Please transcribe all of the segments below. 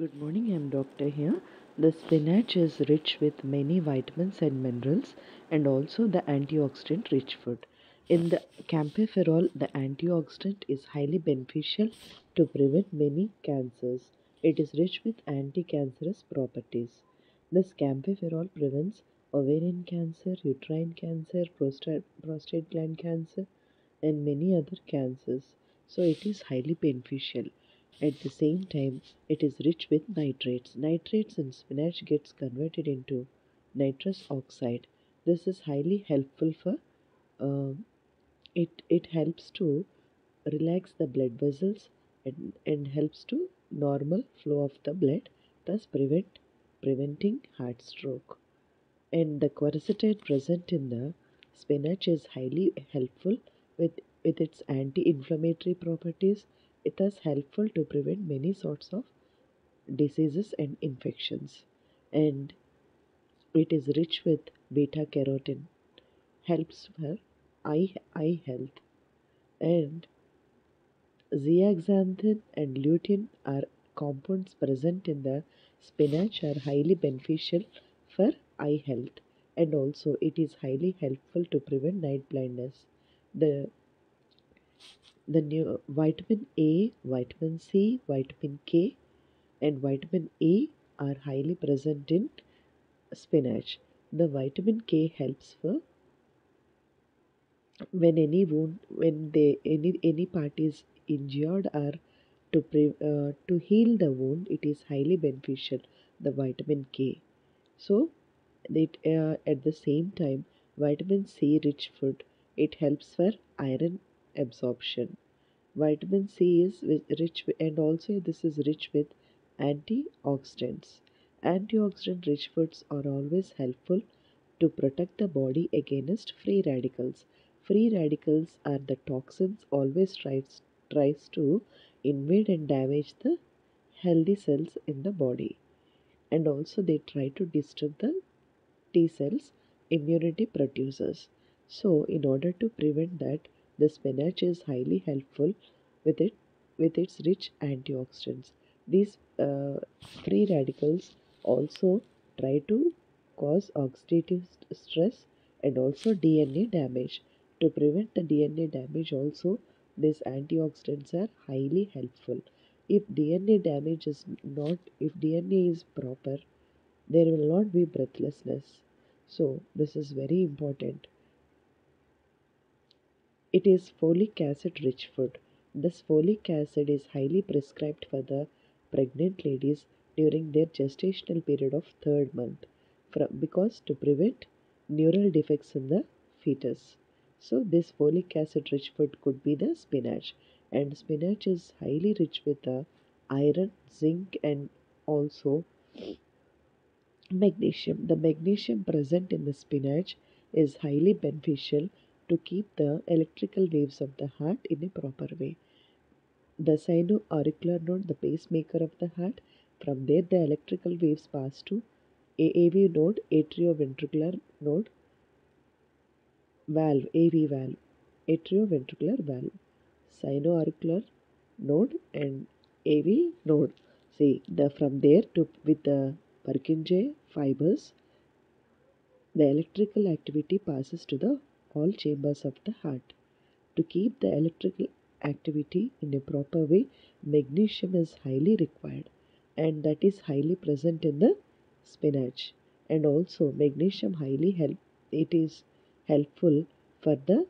Good morning, I'm Doctor here. The spinach is rich with many vitamins and minerals and also the antioxidant rich food. In the kaempferol, the antioxidant is highly beneficial to prevent many cancers. It is rich with anti-cancerous properties. This kaempferol prevents ovarian cancer, uterine cancer, prostate, prostate gland cancer and many other cancers. So it is highly beneficial. At the same time, it is rich with nitrates. Nitrates in spinach gets converted into nitrous oxide. This is highly helpful for uh, it. It helps to relax the blood vessels and, and helps to normal flow of the blood, thus prevent preventing heart stroke. And the quercetin present in the spinach is highly helpful with with its anti-inflammatory properties it is helpful to prevent many sorts of diseases and infections. And it is rich with beta carotene, helps for eye, eye health. And zeaxanthin and lutein are compounds present in the spinach are highly beneficial for eye health and also it is highly helpful to prevent night blindness. The the new vitamin A, vitamin C, vitamin K, and vitamin A are highly present in spinach. The vitamin K helps for when any wound, when they any any part is injured or to pre, uh, to heal the wound, it is highly beneficial. The vitamin K. So, it uh, at the same time, vitamin C rich food. It helps for iron absorption. Vitamin C is rich and also this is rich with antioxidants. Antioxidant rich foods are always helpful to protect the body against free radicals. Free radicals are the toxins always tries tries to invade and damage the healthy cells in the body. And also they try to disturb the T cells, immunity producers. So, in order to prevent that, the spinach is highly helpful with it with its rich antioxidants. These uh, free radicals also try to cause oxidative stress and also DNA damage. To prevent the DNA damage also, these antioxidants are highly helpful. If DNA damage is not, if DNA is proper, there will not be breathlessness. So, this is very important. It is folic acid rich food. This folic acid is highly prescribed for the pregnant ladies during their gestational period of third month from, because to prevent neural defects in the fetus. So, this folic acid rich food could be the spinach, and spinach is highly rich with the iron, zinc, and also Magnesium. The magnesium present in the spinach is highly beneficial to keep the electrical waves of the heart in a proper way. The sino-auricular node, the pacemaker of the heart, from there the electrical waves pass to AAV node, atrioventricular node, valve, AV valve, atrioventricular valve, sino-auricular node and AV node. See, the from there to with the Purkinje fibers, the electrical activity passes to the all chambers of the heart. To keep the electrical activity in a proper way, magnesium is highly required and that is highly present in the spinach. And also magnesium highly help it is helpful for the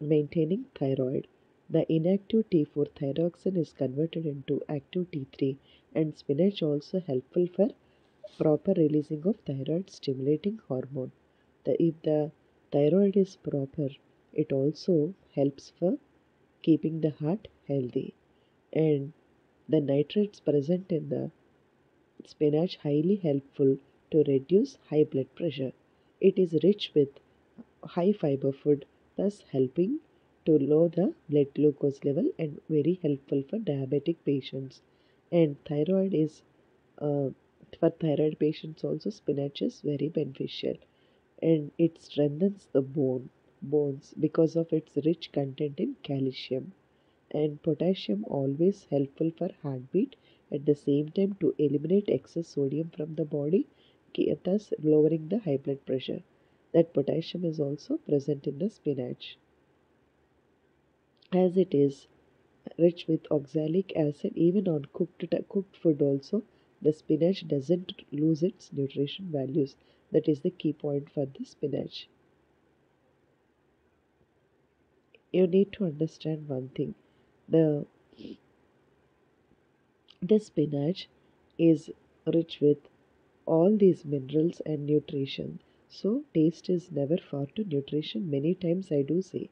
maintaining thyroid. The inactive T4 thyroxine is converted into active T3 and spinach also helpful for proper releasing of thyroid stimulating hormone. The, if the thyroid is proper, it also helps for keeping the heart healthy. And the nitrates present in the spinach highly helpful to reduce high blood pressure. It is rich with high fiber food, thus helping to lower the blood glucose level and very helpful for diabetic patients. And thyroid is uh, for thyroid patients also spinach is very beneficial and it strengthens the bone bones because of its rich content in calcium and potassium always helpful for heartbeat at the same time to eliminate excess sodium from the body, thus lowering the high blood pressure. That potassium is also present in the spinach. As it is rich with oxalic acid, even on cooked, cooked food also, the spinach doesn't lose its nutrition values. That is the key point for the spinach. You need to understand one thing. The the spinach is rich with all these minerals and nutrition. So taste is never far to nutrition. Many times I do say.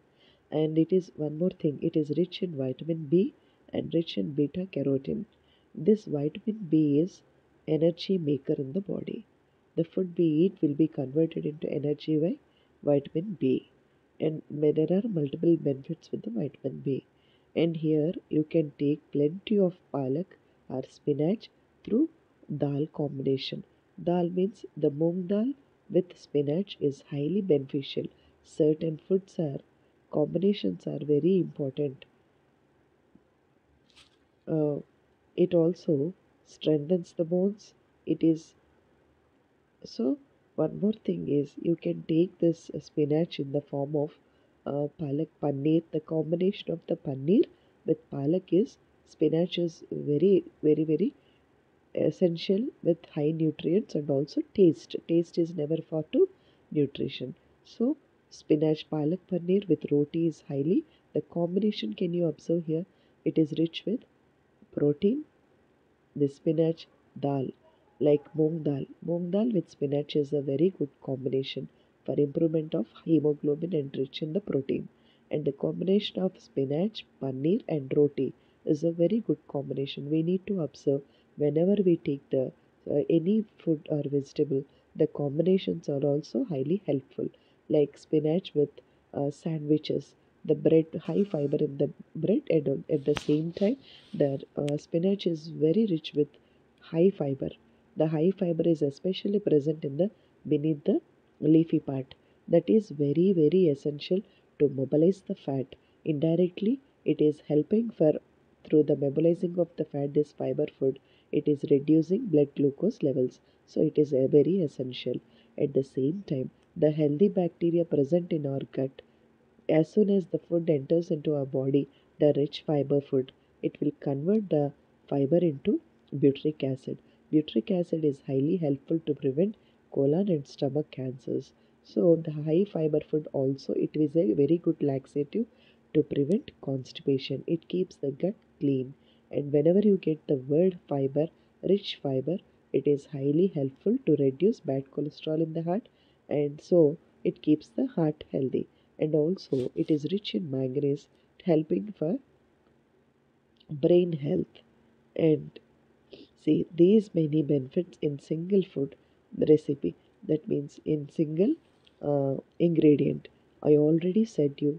And it is one more thing. It is rich in vitamin B and rich in beta carotene. This vitamin B is energy maker in the body. The food we eat will be converted into energy by vitamin B. And there are multiple benefits with the vitamin B. And here you can take plenty of palak or spinach through dal combination. Dal means the moong dal with spinach is highly beneficial. Certain foods are combinations are very important. Uh, it also strengthens the bones. It is so. One more thing is you can take this spinach in the form of uh, palak paneer. The combination of the paneer with palak is spinach is very very very essential with high nutrients and also taste taste is never far to nutrition so spinach palak paneer with roti is highly the combination can you observe here it is rich with protein the spinach dal like moong dal moong dal with spinach is a very good combination for improvement of hemoglobin and rich in the protein and the combination of spinach paneer and roti is a very good combination. We need to observe whenever we take the uh, any food or vegetable, the combinations are also highly helpful. Like spinach with uh, sandwiches, the bread high fiber in the bread, and at the same time, the uh, spinach is very rich with high fiber. The high fiber is especially present in the beneath the leafy part. That is very very essential to mobilize the fat. Indirectly, it is helping for through the mobilizing of the fat this fiber food it is reducing blood glucose levels so it is very essential at the same time the healthy bacteria present in our gut as soon as the food enters into our body the rich fiber food it will convert the fiber into butyric acid butyric acid is highly helpful to prevent colon and stomach cancers. So the high fiber food also it is a very good laxative to prevent constipation. It keeps the gut clean. And whenever you get the word fiber rich fiber it is highly helpful to reduce bad cholesterol in the heart. And so it keeps the heart healthy. And also it is rich in manganese helping for brain health. And see these many benefits in single food recipe that means in single uh, ingredient i already said you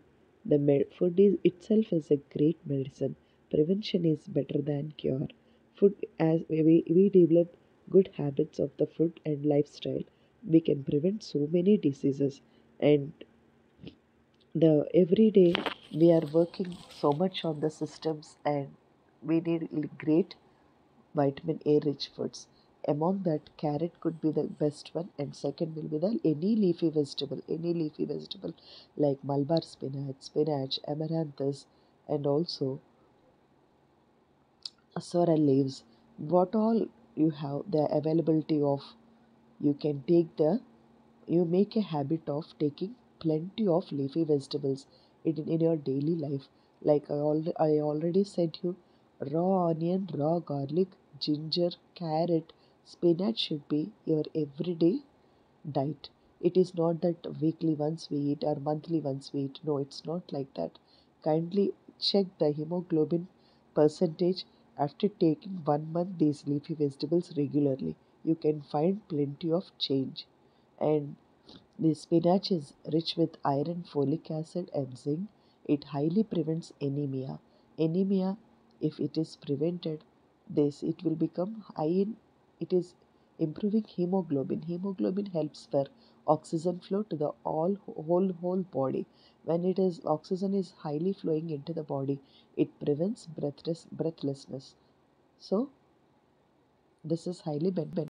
the food is itself is a great medicine prevention is better than cure. Food, as we, we develop good habits of the food and lifestyle, we can prevent so many diseases. And the every day we are working so much on the systems, and we need great vitamin A rich foods. Among that, carrot could be the best one, and second will be the any leafy vegetable, any leafy vegetable like Malabar spinach, spinach, amaranthus, and also sorrel leaves what all you have the availability of you can take the you make a habit of taking plenty of leafy vegetables in, in your daily life like I, al- I already said you raw onion raw garlic ginger carrot spinach should be your everyday diet it is not that weekly once we eat or monthly once we eat no it's not like that kindly check the hemoglobin percentage after taking one month these leafy vegetables regularly, you can find plenty of change. And the spinach is rich with iron, folic acid, and zinc. It highly prevents anemia. Anemia, if it is prevented, this it will become high in it is improving hemoglobin. Hemoglobin helps for oxygen flow to the all whole whole body. When it is oxygen is highly flowing into the body, it prevents breathless, breathlessness. So This is highly ben-